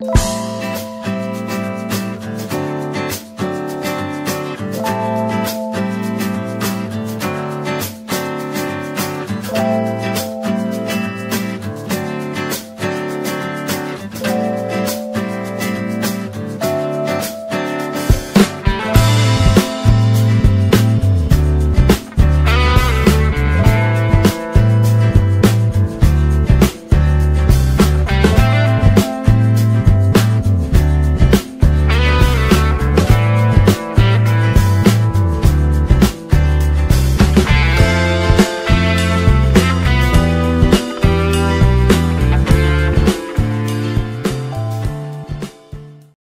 you